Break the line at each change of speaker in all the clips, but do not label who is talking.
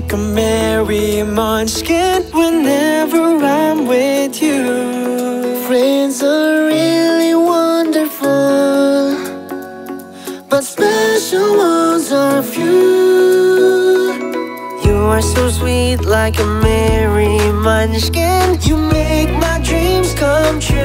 like a merry munchkin whenever I'm with you.
Friends are really wonderful, but special ones are few.
You are so sweet like a merry munchkin. You make my dreams come true.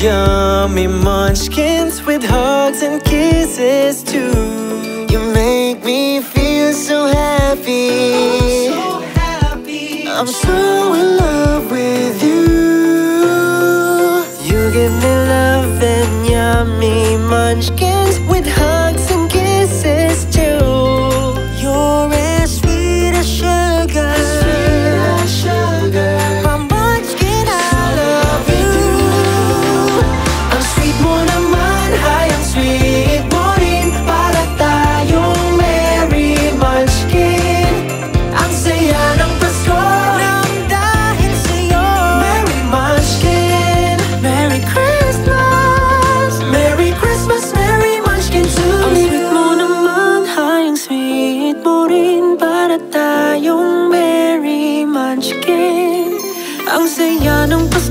Yummy munchkins with hugs and kisses too.
You make me feel so happy. I'm so in love with you.
You give me love and yummy munchkins tayong merry munchkin.